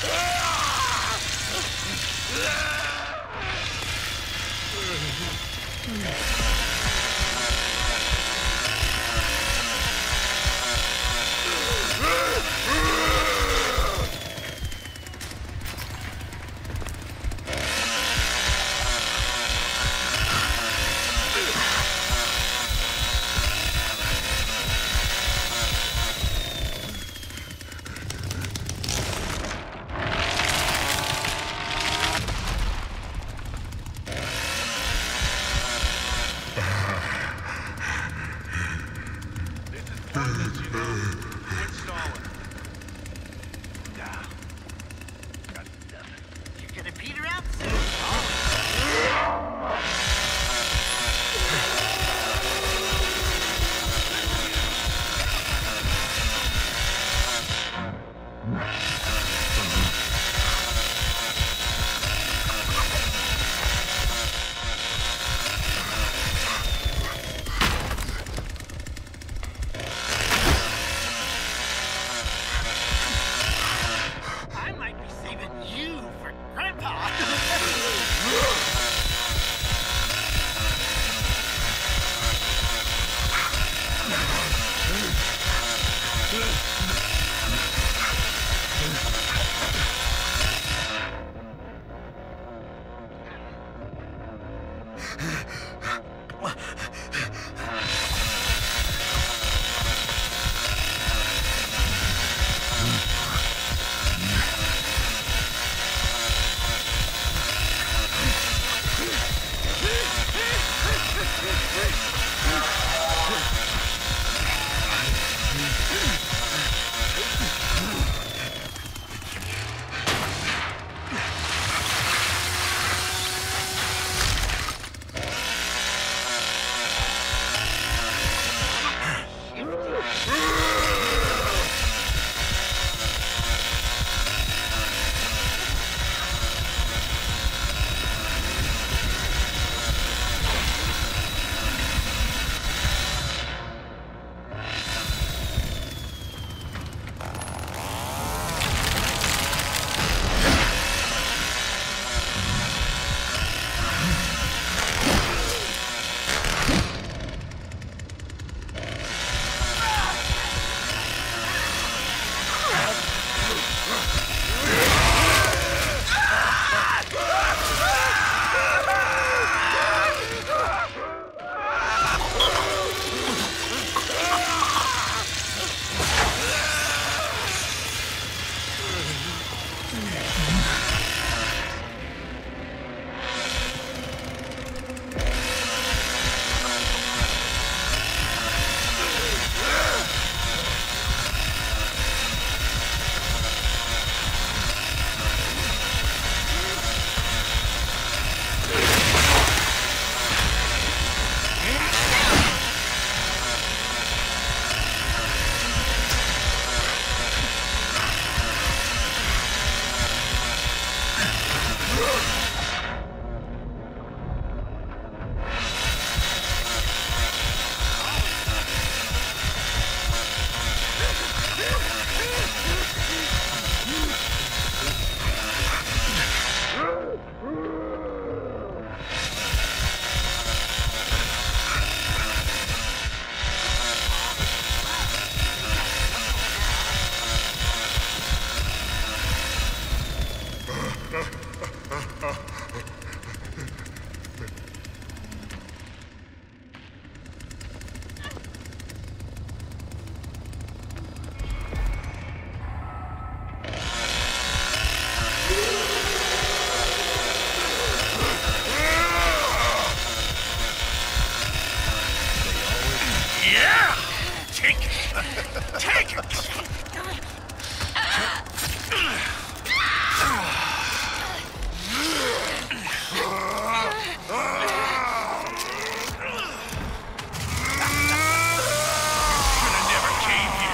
Ah!